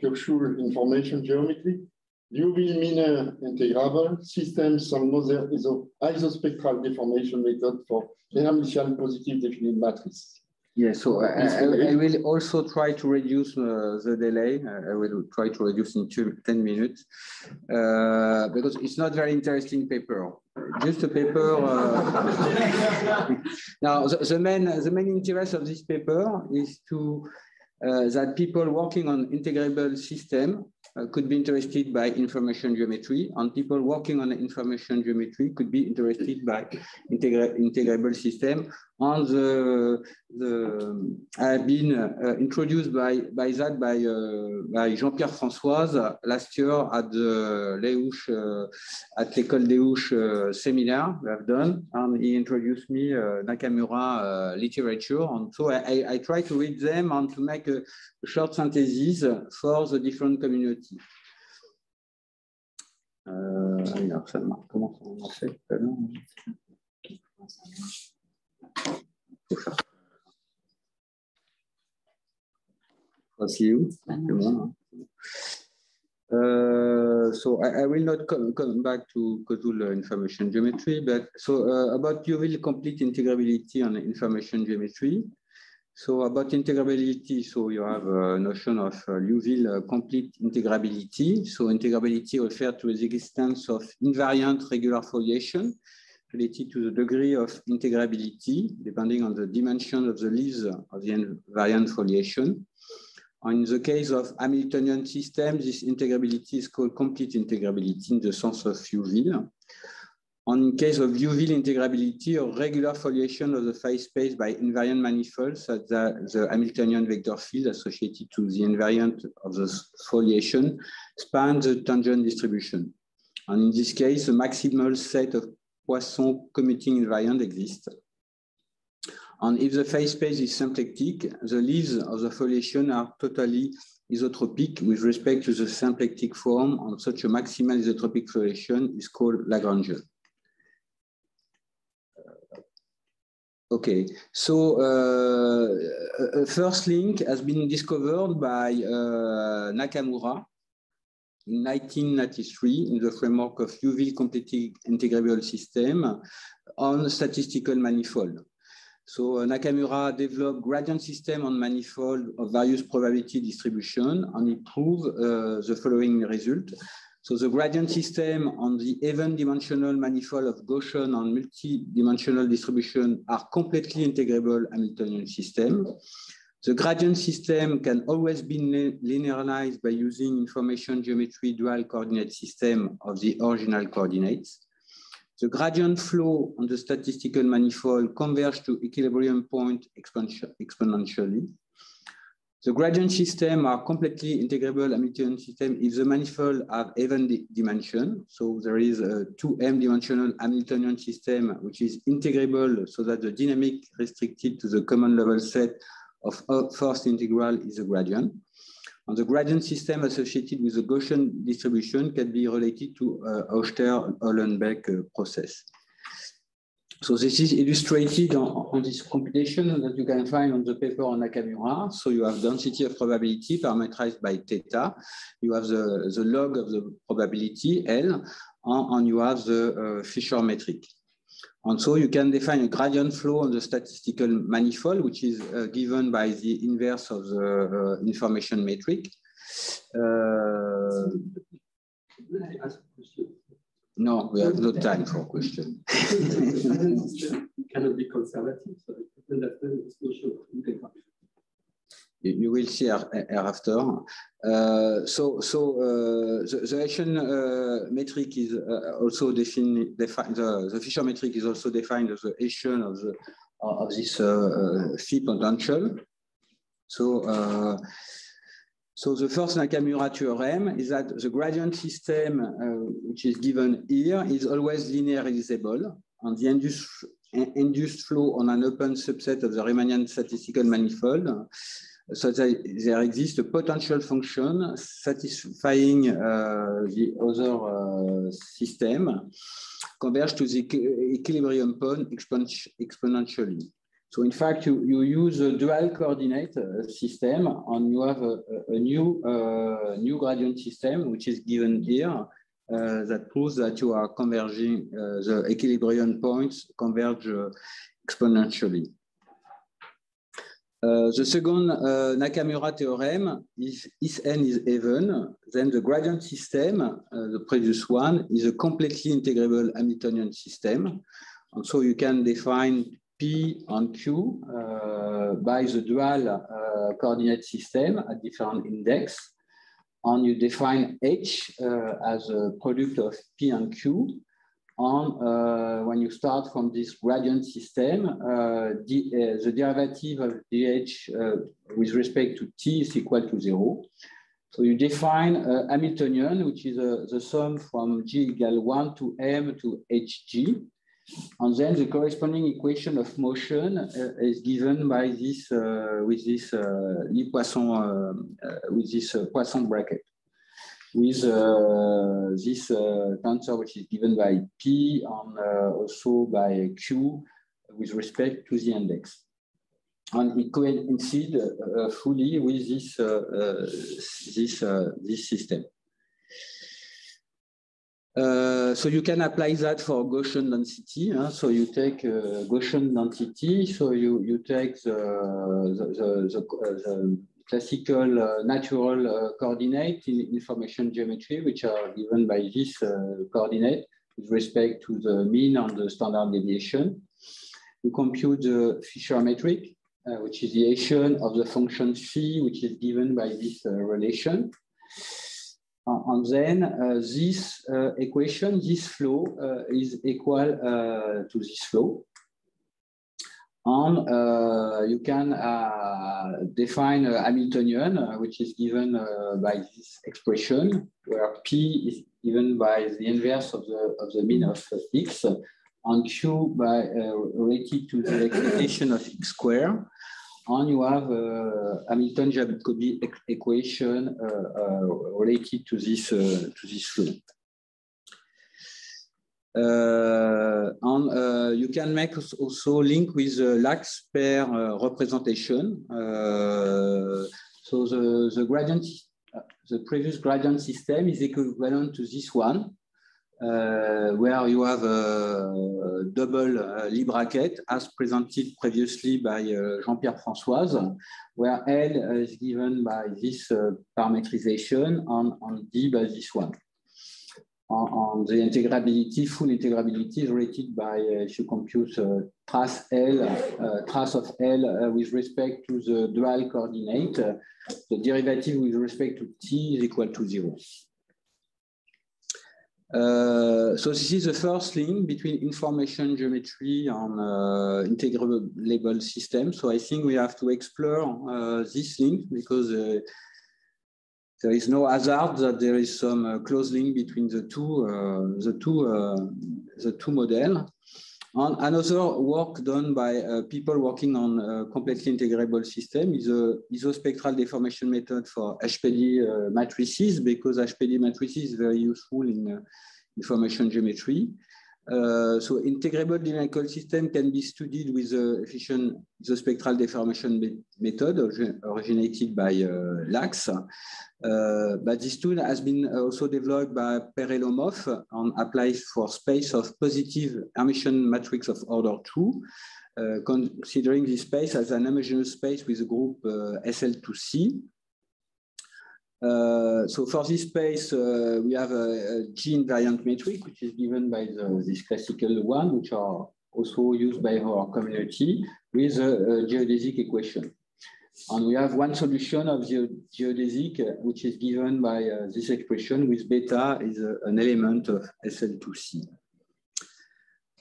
Koszul information geometry, Liouville Mineur integrable systems some other iso isospectral deformation method for Hermitian positive definite matrices. Yeah, so I, I, I, will also try to reduce uh, the delay. I will try to reduce in two, 10 minutes uh, because it's not very interesting paper. Just a paper. Uh... now, the, the, main, the main interest of this paper is to that people working on integrable system uh, could be interested by information geometry, and people working on information geometry could be interested by integra integrable system. And the, the have been uh, introduced by, by that by, uh, by Jean-Pierre Françoise last year at the Leuch, uh, at l'École uh, seminar we have done, and he introduced me Nakamura literature. And so I, I, try to read them and to make a, short synthesis for the different communities. Où Uh, so I, I, will not come, come back to Koszul information geometry, but so uh, about Liouville complete integrability on information geometry. So about integrability, so you have a notion of uh, Liouville uh, complete integrability. So integrability refers to the existence of invariant regular foliation related to the degree of integrability, depending on the dimension of the leaves of the invariant foliation. In the case of Hamiltonian systems, this integrability is called complete integrability in the sense of Liouville. In case of Liouville integrability, a regular foliation of the phase space by invariant manifolds such that the Hamiltonian vector field associated to the invariant of the foliation spans the tangent distribution. And in this case, a maximal set of Poisson commuting invariant exists. And if the phase space is symplectic, the leaves of the foliation are totally isotropic with respect to the symplectic form, and such a maximal isotropic foliation is called Lagrangian. Okay, so uh, a first link has been discovered by uh, Nakamura in 1993 in the framework of Liouville completely integrable system on statistical manifold. So uh, Nakamura developed gradient system on manifold of various probability distribution and he proved uh, the following result. So the gradient system on the even dimensional manifold of Gaussian and multi-dimensional distribution are completely integrable Hamiltonian system. The gradient system can always be linearized by using information geometry dual coordinate system of the original coordinates. The gradient flow on the statistical manifold converge to equilibrium point exponentially. The gradient system are completely integrable Hamiltonian system if the manifold have even dimension. So there is a 2m dimensional Hamiltonian system, which is integrable so that the dynamic restricted to the common level set of first integral is a gradient. And the gradient system associated with the Gaussian distribution can be related to uh, Ornstein-Uhlenbeck uh, process. So this is illustrated on, on, this computation that you can find on the paper on Nakamura. So you have density of probability parameterized by theta. You have the, the log of the probability, L, and, and you have the uh, Fisher metric. And so you can define a gradient flow on the statistical manifold, which is uh, given by the inverse of the uh, information metric. Uh, no, we have no time for question. cannot be conservative, so you will see hereafter. Uh, so, so uh, the, the uh, metric is uh, also defined. Defi the, the Fisher metric is also defined as the Hessian of the of this uh, uh, phi potential. So. So the first Nakamura theorem is that the gradient system, uh, which is given here, is always linearizable, and the induced, induced flow on an open subset of the Riemannian statistical manifold, so there exists a potential function satisfying uh, the other uh, system, converge to the equilibrium point exponentially. So in fact, you, you use a dual coordinate uh, system and you have a, a new, uh, new gradient system, which is given here, uh, that proves that you are converging, uh, the equilibrium points converge uh, exponentially. Uh, the second Nakamura theorem is if n is even, then the gradient system, the previous one, is a completely integrable Hamiltonian system. And so you can define P and Q uh, by the dual uh, coordinate system at different index. And you define H uh, as a product of P and Q. And when you start from this gradient system, the, the derivative of dH with respect to T is equal to zero. So you define uh, Hamiltonian, which is uh, the sum from G equal 1 to M to HG. And then the corresponding equation of motion uh, is given by this uh, with this uh, Poisson uh, uh, with this uh, Poisson bracket with uh, this uh, tensor which is given by P and uh, also by Q with respect to the index. And it coincides fully with this this this system. Uh, so you can apply that for Gaussian density. Huh? So you take uh, Gaussian density. So you, you take the, the, the, the, the classical uh, natural uh, coordinate in information geometry, which are given by this uh, coordinate with respect to the mean and the standard deviation. You compute the Fisher metric, which is the Hessian of the function phi, which is given by this relation. Uh, and then uh, this uh, equation, this flow is equal to this flow. And uh, you can uh, define a Hamiltonian, uh, which is given by this expression, where P is given by the inverse of the, of the mean of x, and Q by related to the expectation of x squared and you have uh, Hamilton-Jacobi equation uh, uh, related to this to this flow. Uh, and uh, can make also link with the lax pair uh, representation. so the, the gradient, the previous gradient system is equivalent to this one. Uh, where you have a double uh, Lie bracket as presented previously by uh, Jean-Pierre Françoise, where L is given by this parametrization and, and D by this one. On, the integrability, full integrability is rated by, uh, if you compute uh, trace L, uh, trace of L with respect to the dual coordinate, the derivative with respect to T is equal to zero. Uh, so this is the first link between information geometry and uh, integrable system. So I think we have to explore uh, this link because there is no hazard that there is some uh, close link between the two, uh, the two, the two models. And another work done by uh, people working on a completely integrable system is a isospectral deformation method for HPD uh, matrices because HPD matrices is very useful in uh, information geometry. Uh, so integrable dynamical system can be studied with the efficient isospectral deformation me method originated by uh, LAX. Uh, but this tool has been also developed by Perelomov and applies for space of positive Hermitian matrix of order two, uh, considering this space as an homogeneous space with a group uh, SL2C. Uh, so for this space, uh, we have a gene variant metric, which is given by the, this classical one, which are also used by our community with a, a geodesic equation. And we have one solution of the geodesic, uh, which is given by uh, this expression with beta is an element of SL2C.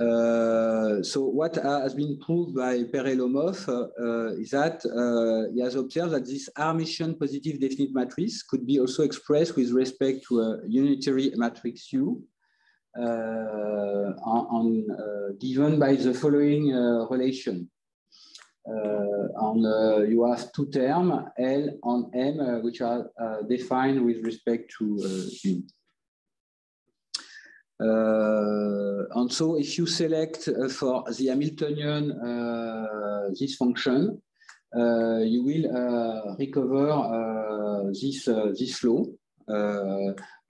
Uh, so what has been proved by Perelomov uh, is that uh, he has observed that this Hermitian positive definite matrix could be also expressed with respect to a unitary matrix U uh, on, uh, given by the following relation. and you have two terms, L and M, which are defined with respect to U. Uh, and so if you select uh, for the Hamiltonian uh, this function, uh, you will uh, recover this, this flow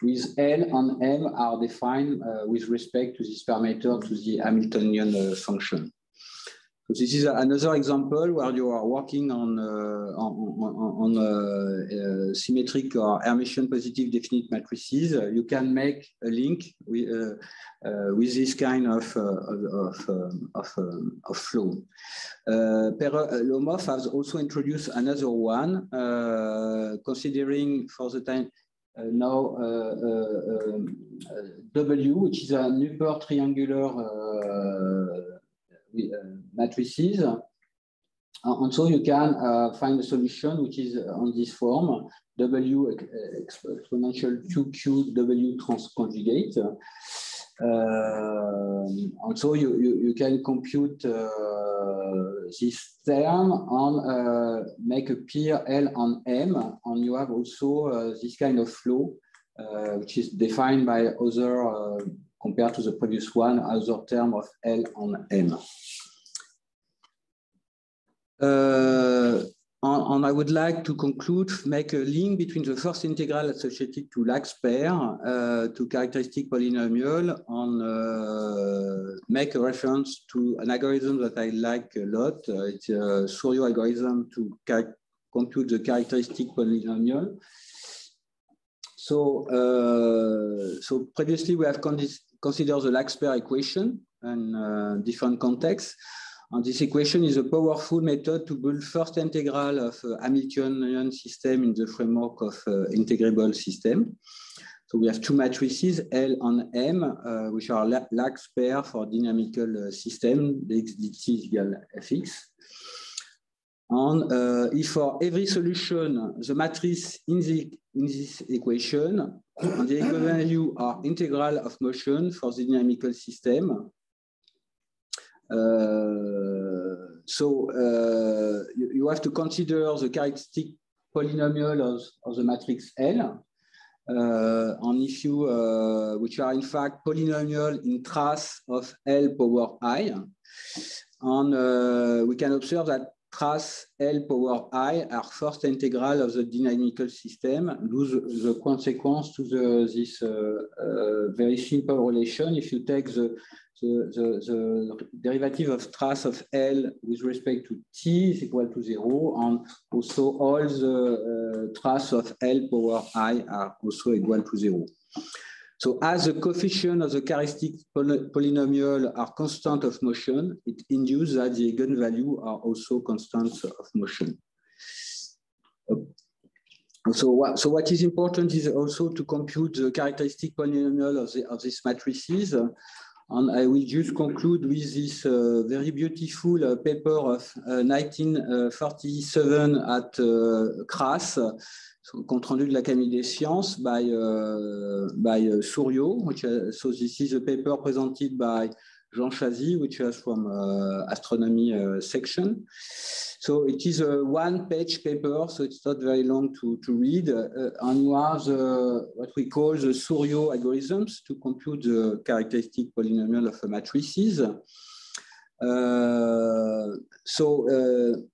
with L and M are defined with respect to this parameter to the Hamiltonian function. This is another example where you are working on, uh, on, on uh, uh, symmetric or Hermitian positive definite matrices. you can make a link with, with this kind of, of, of, um, of, flow. Uh, Perelomov has also introduced another one, considering for the time uh, now uh, uh, um, W, which is an upper triangular uh, matrices. And so you can uh, find a solution which is on this form, W exponential 2Q W transconjugate. Uh, and so you, you, you can compute uh, this term and uh, make appear L on M, and you have also uh, this kind of flow, which is defined by other compared to the previous one, other term of L on M. Uh, and I would like to conclude, make a link between the first integral associated to Lax pair, uh, to characteristic polynomial, and uh, make a reference to an algorithm that I like a lot. Uh, it's a Souriau algorithm to compute the characteristic polynomial. So, uh, so previously we have considered the Lax-Pair equation in uh, different contexts. And this equation is a powerful method to build first integral of a Hamiltonian system in the framework of uh, integrable system. So we have two matrices, L and M, uh, which are Lax pair for dynamical uh, system, x dt equal fx. And uh, if for every solution, the matrix in, the, in this equation and the eigenvalue are integral of motion for the dynamical system. Uh, so uh, you, you, have to consider the characteristic polynomial of, of the matrix L. Uh, and if you, uh, which are in fact polynomial in trace of L power i. And uh, we can observe that trace L power i are first integral of the dynamical system, lose the consequence to the, this uh, uh, very simple relation. If you take the, the, the, the, derivative of trace of L with respect to t is equal to zero, and also all the uh, trace of L power i are also equal to zero. So as the coefficient of the characteristic polynomial are constant of motion, it induces that the eigenvalue are also constants of motion. So what, so what is important is also to compute the characteristic polynomial of, the, of these matrices. And I will just conclude with this uh, very beautiful uh, paper of uh, 1947 at uh, CRAS, compte rendu de l'Académie des Sciences by, uh, by uh, Souriau, which uh, so this is a paper presented by Jean Chazy, which is from uh, astronomy uh, section. So it is a one-page paper, so it's not very long to, to read. Uh, and you have the, what we call the Souriau algorithms to compute the characteristic polynomial of matrices. so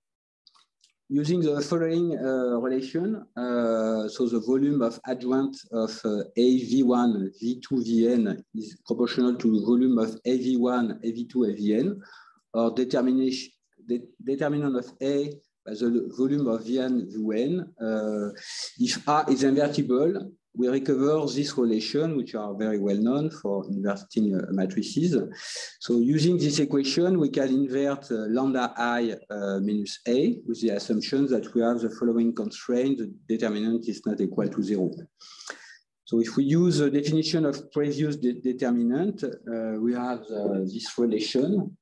using the following uh, relation, uh, so the volume of adjoint of uh, AV1, V2, Vn is proportional to the volume of AV1, AV2, Avn, or determination, de determinant of A by the volume of Vn, Vn. Uh, if A is invertible, we recover this relation, which are very well known for inverting uh, matrices. So using this equation, we can invert uh, lambda i uh, minus a with the assumption that we have the following constraint, the determinant is not equal to zero. So if we use the definition of previous de determinant, uh, we have uh, this relation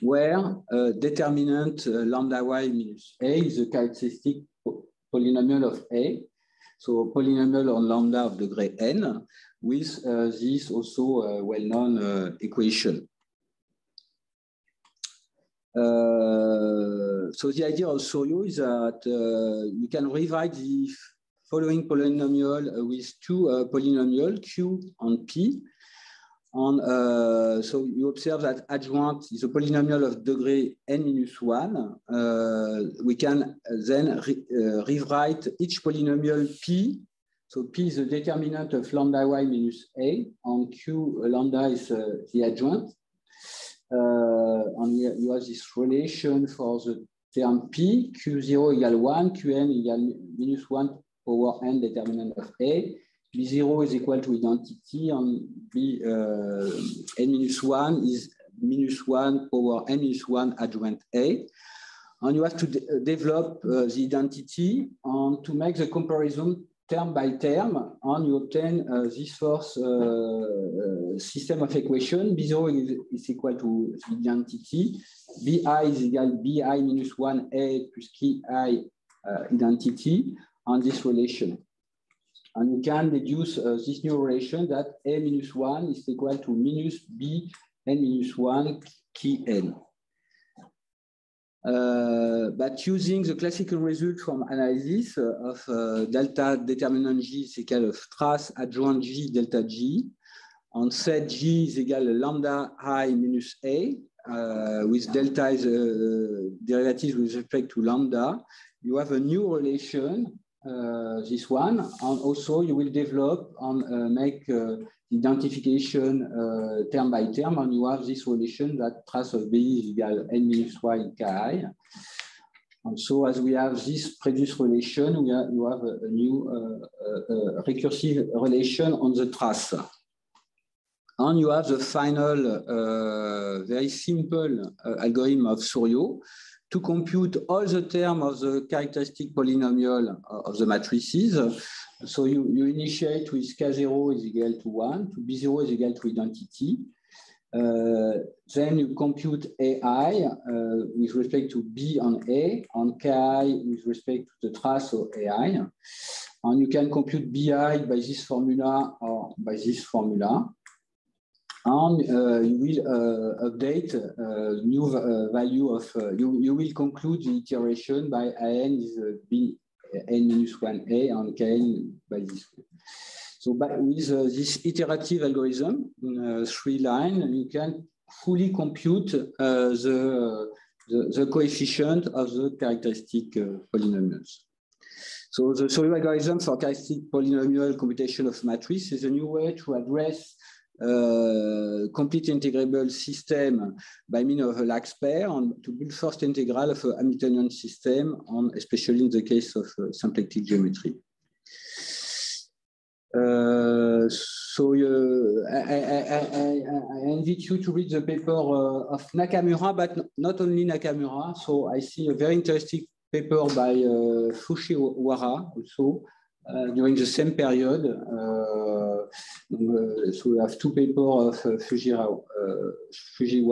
where uh, determinant lambda y minus a is a characteristic polynomial of a so polynomial on lambda of degree n with uh, this also uh, well-known uh, equation. Uh, so the idea of Souriau is that you can rewrite the following polynomial with two polynomial q and p. And uh, so you observe that adjoint is a polynomial of degree n minus one. Uh, we can then re uh, rewrite each polynomial p. So p is the determinant of lambda y minus a, and q lambda is uh, the adjoint. Uh, and you have this relation for the term p, q0 equal 1, qn equal minus 1 power n determinant of a. B0 is equal to identity and B uh, n minus 1 is minus 1 power n minus 1 adjoint A. And you have to de develop uh, the identity and to make the comparison term by term, and you obtain uh, this first uh, uh, system of equation. B0 is, is, equal to the identity. Bi is equal Bi minus 1A plus Ki uh, identity, and this relation. And you can deduce uh, this new relation that A minus 1 is equal to minus B n minus 1 key n. Uh, but using the classical result from analysis uh, of uh, delta determinant G is equal of trace adjoint G delta G, and set G is equal to lambda i minus A, uh, with delta is uh, derivative with respect to lambda, you have a new relation uh, this one. And also you will develop and uh, make uh, identification term by term, and you have this relation that trace of B is equal n minus y ki. And so as we have this previous relation, we have, you have a, a new uh, uh, recursive relation on the trace. And you have the final uh, very simple algorithm of Souriau to compute all the terms of the characteristic polynomial of the matrices. So you, you initiate with K0 is equal to 1, to B0 is equal to identity. Uh, then you compute AI uh, with respect to B and A, and KI with respect to the trace of AI. And you can compute BI by this formula or by this formula and uh, you will uh, update uh, new uh, value of, uh, you, you will conclude the iteration by n is uh, b n minus 1a and kn by this. So by, with this iterative algorithm, three lines, you can fully compute the, the, the, coefficient of the characteristic polynomials. So the Souriau algorithm for characteristic polynomial computation of matrix is a new way to address uh, complete integrable system by means of a lax pair to build first integral of a Hamiltonian system, especially in the case of uh, symplectic geometry. Uh, so uh, I, I, I, I, invite you to read the paper uh, of Nakamura, but not only Nakamura. So I see a very interesting paper by uh, Fujiwara also Uh, during the same period. Uh, so we have two papers of uh, uh, Fujiwara